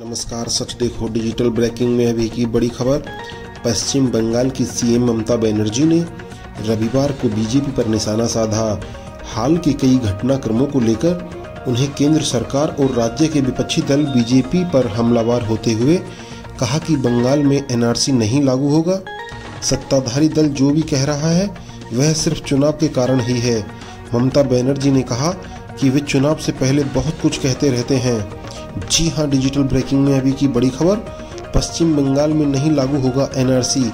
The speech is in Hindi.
नमस्कार, सच देखो डिजिटल ब्रेकिंग में अभी की बड़ी खबर। पश्चिम बंगाल की सीएम ममता बनर्जी ने रविवार को बीजेपी पर निशाना साधा। हाल के कई घटनाक्रमों को लेकर उन्हें केंद्र सरकार और राज्य के विपक्षी दल बीजेपी पर हमलावर होते हुए कहा कि बंगाल में एनआरसी नहीं लागू होगा। सत्ताधारी दल जो भी कह रहा है, वह सिर्फ़ चुनाव के कारण ही है। ममता बनर्जी ने कहा कि वे चुनाव से पहले बहुत कुछ कहते रहते हैं। जी हाँ डिजिटल ब्रेकिंग में अभी की बड़ी खबर, पश्चिम बंगाल में नहीं लागू होगा एनआरसी।